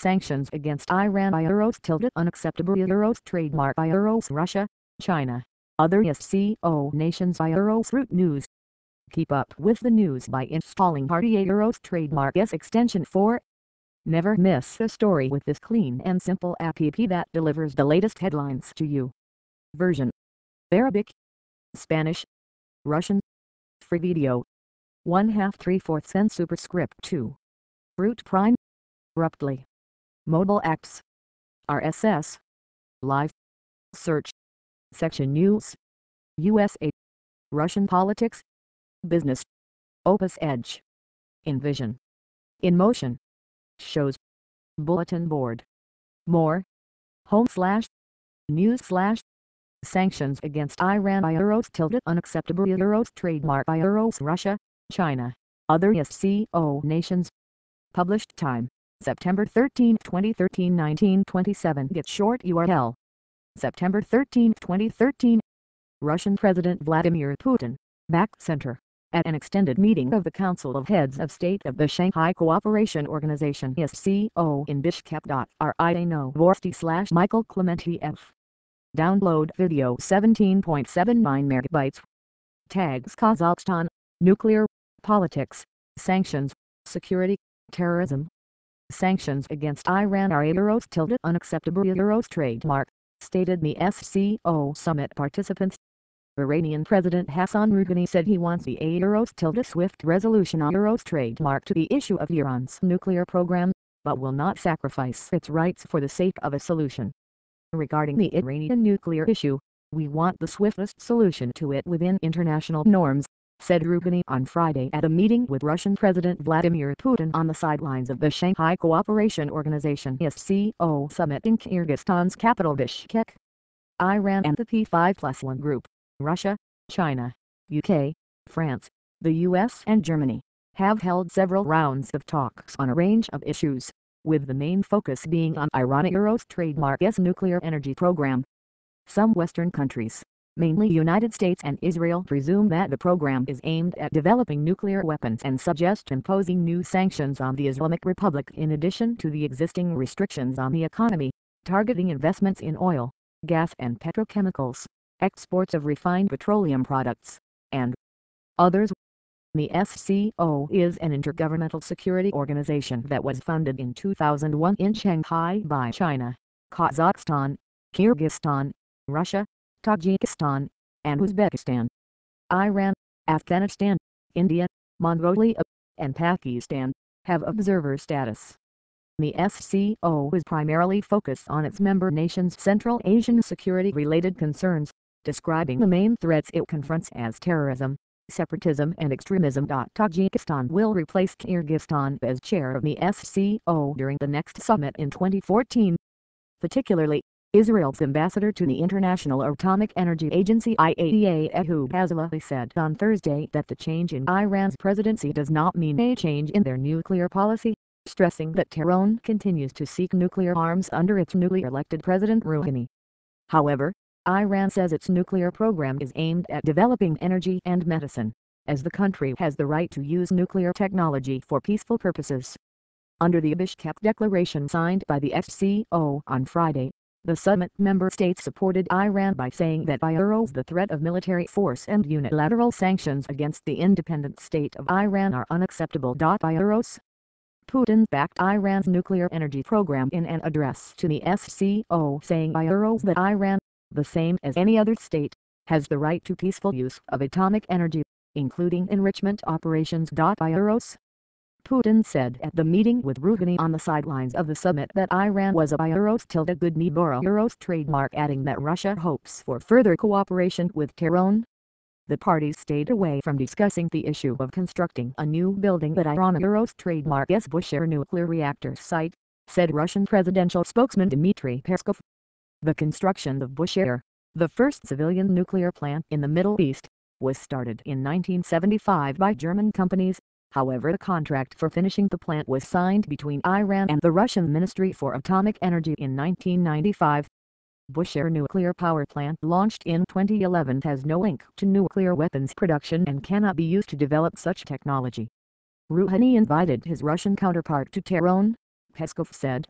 sanctions against Iran by Euros tilted unacceptable Euros trademark by Euros Russia, China, other SCO nations by Euros root news. Keep up with the news by installing RTA Euros trademark S extension 4. Never miss a story with this clean and simple app that delivers the latest headlines to you. Version. Arabic. Spanish. Russian. Free video. 1 half 3 fourths and superscript 2 Root prime. Abruptly Mobile apps. RSS Live Search. Section News. USA Russian Politics. Business. Opus Edge. Envision. In Motion. Shows. Bulletin Board. More. Home slash. News slash. Sanctions against Iran Euros tilted unacceptable Euros trademark Euros Russia, China, other SCO nations. Published time, September 13, 2013 1927 Get short URL. September 13, 2013 Russian President Vladimir Putin, back center, at an extended meeting of the Council of Heads of State of the Shanghai Cooperation Organization SCO in Bishkek. RIA Novosti slash Michael Klimentyev. Download video 17.79 megabytes. Tags Kazakhstan, Nuclear, Politics, Sanctions, Security, Terrorism. Sanctions against Iran are Euros tilted unacceptable Euros trademark, stated the SCO summit participants. Iranian President Hassan Rouhani said he wants the Euros tilde swift resolution on Euros trademark to the issue of Iran's nuclear program, but will not sacrifice its rights for the sake of a solution. Regarding the Iranian nuclear issue, we want the swiftest solution to it within international norms, said Rouhani on Friday at a meeting with Russian President Vladimir Putin on the sidelines of the Shanghai Cooperation Organization SCO summit in Kyrgyzstan's capital Bishkek. Iran and the P5 plus 1 group, Russia, China, UK, France, the US and Germany, have held several rounds of talks on a range of issues with the main focus being on Iran-Euros trademark's nuclear energy program. Some Western countries, mainly United States and Israel presume that the program is aimed at developing nuclear weapons and suggest imposing new sanctions on the Islamic Republic in addition to the existing restrictions on the economy, targeting investments in oil, gas and petrochemicals, exports of refined petroleum products, and others. The SCO is an intergovernmental security organization that was founded in 2001 in Shanghai by China, Kazakhstan, Kyrgyzstan, Russia, Tajikistan, and Uzbekistan. Iran, Afghanistan, India, Mongolia, and Pakistan have observer status. The SCO is primarily focused on its member nations' Central Asian security-related concerns, describing the main threats it confronts as terrorism, separatism and extremism. Tajikistan will replace Kyrgyzstan as chair of the SCO during the next summit in 2014. Particularly, Israel's ambassador to the International Atomic Energy Agency IAEA Ehud Azoulay said on Thursday that the change in Iran's presidency does not mean a change in their nuclear policy, stressing that Tehran continues to seek nuclear arms under its newly elected President Rouhani. However, Iran says its nuclear program is aimed at developing energy and medicine, as the country has the right to use nuclear technology for peaceful purposes. Under the Bishkek Declaration signed by the SCO on Friday, the summit member states supported Iran by saying that Euros the threat of military force and unilateral sanctions against the independent state of Iran are unacceptable. Euros Putin backed Iran's nuclear energy program in an address to the SCO saying Euros that Iran the same as any other state, has the right to peaceful use of atomic energy, including enrichment operations. Euros. Putin said at the meeting with Rouhani on the sidelines of the summit that Iran was a Euros tilde good Euros trademark adding that Russia hopes for further cooperation with Tehran. The parties stayed away from discussing the issue of constructing a new building at Iran Euros trademark's Bushehr nuclear reactor site, said Russian presidential spokesman Dmitry Peskov. The construction of Bushehr, the first civilian nuclear plant in the Middle East, was started in 1975 by German companies, however the contract for finishing the plant was signed between Iran and the Russian Ministry for Atomic Energy in 1995. Bushehr nuclear power plant launched in 2011 has no link to nuclear weapons production and cannot be used to develop such technology. Rouhani invited his Russian counterpart to Tehran, Peskov said